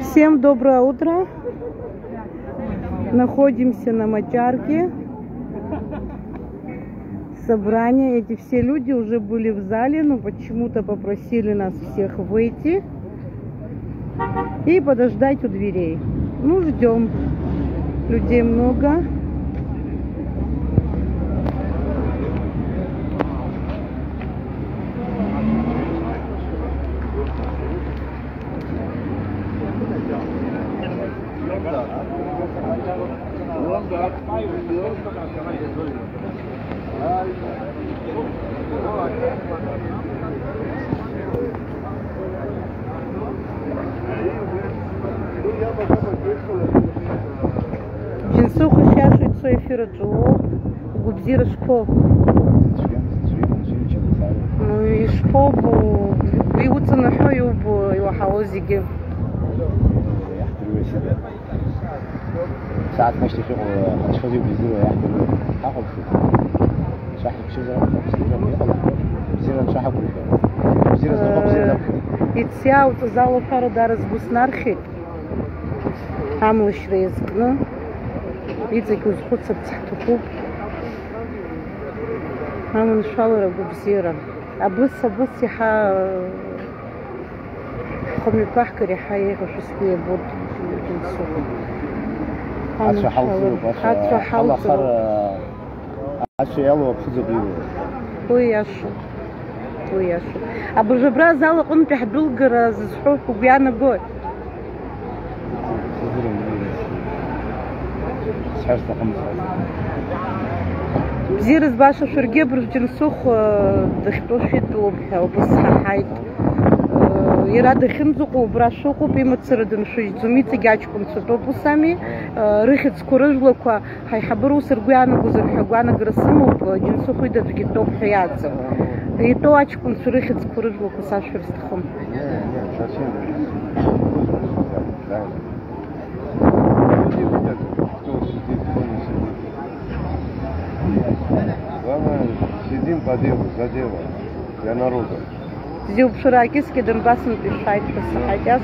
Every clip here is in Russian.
Всем доброе утро. Находимся на Мочарке. Собрание. Эти все люди уже были в зале, но почему-то попросили нас всех выйти и подождать у дверей. Ну, ждем. Людей много. جنسوخ الشاش يتسوي في رجوه وبزير شكوب ويشكوب ويوتن حيوب ويوحاوزي جيب يحتروا يا شباب хою бу. Иохаозиги. ساعات ما اشتي شغل اشخاصي وبيزيروا يحضروا هاخد شاحب شجرة بزيرة مش هاخد بزيرة زرقاء بزيرة И ця от зала фара да разбуснархи. Амлыш резгны. Иdzик узхуца цахтуху. Амын шалара губзира. Абыс абыс أنا أنا زيرز باشا شرقي برجل سوخ دخلو شيتو بها وبصحا حايد Бзирыз баша шурге бржинсух дышпошиту бсха хайт. Ира дахымзуқу брашуқу бимацырдын шуйзумицы гячкун цутопусами рыхыц курыжлаква хайхабыру сыргуяна гузырхагуана грасыму джинсуху да дгитоп хаяца. И то ачкун сурыхыц курыжлаку сашурстхым. Главное, сидим по делу, за дело, для народа. Зюб шуракиски донбассын пишайт пасахайдяс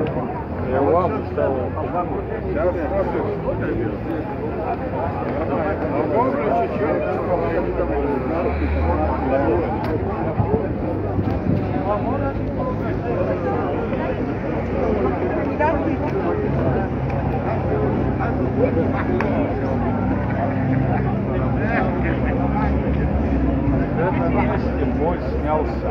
Я вам стал. Сейчас Мой снялся.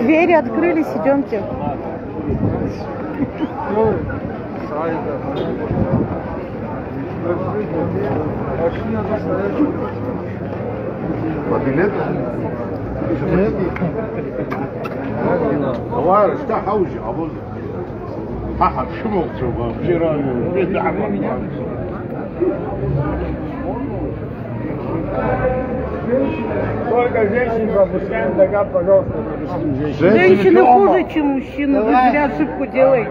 Двери открылись, идемте. билет? Товарищ, да хаужи, абуз. Хахаб, шумок чуба, вчера, беда, Только женщин пропускаем, тогда, пожалуйста, пропустим женщин. Женщины хуже, чем мужчины. Вы зря ошибку делаете.